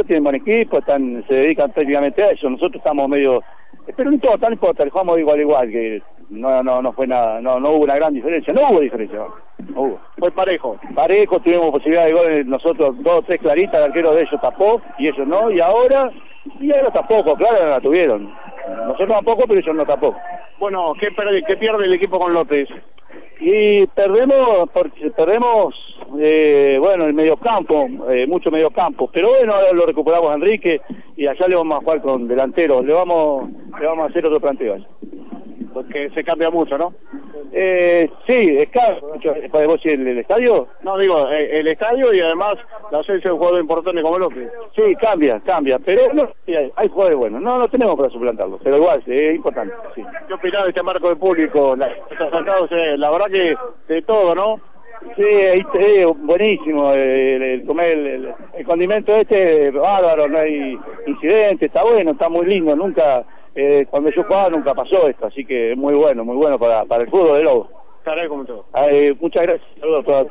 muchachos tienen buen equipo, están, se dedican prácticamente a eso. Nosotros estamos medio, pero no importa, no importa, jugamos igual igual, que no, no, no fue nada, no, no hubo una gran diferencia, no hubo diferencia, no hubo. Fue parejo. Parejo, tuvimos posibilidad de gol nosotros dos tres claritas, el arquero de ellos tapó y ellos no, y ahora, y ellos tampoco, claro, no la tuvieron. Nosotros tampoco, pero ellos no tampoco. Bueno, ¿qué, pierde, qué pierde el equipo con López? Y perdemos, porque perdemos, eh, bueno, el mediocampo, eh, mucho mediocampo, pero bueno, ahora lo recuperamos a Enrique y allá le vamos a jugar con delanteros, le vamos, le vamos a hacer otro planteo. Porque se cambia mucho, ¿no? Eh, sí, es caro. ¿Para vos el, el estadio? No, digo, eh, el, estadio y además la ausencia de un jugador importante como López. Sí, cambia, cambia, pero no, hay, jugadores buenos, no, no tenemos para suplantarlo, pero igual, es importante, sí. ¿Qué opinás de este marco de público? La, la verdad que de todo, ¿no? Sí, es buenísimo, el, el, comer el, el, condimento este, bárbaro, no hay incidente, está bueno, está muy lindo, nunca eh, cuando yo jugaba nunca pasó esto, así que es muy bueno, muy bueno para, para el fútbol de Lobo. Estaré como todo. Eh, muchas gracias, saludos a todos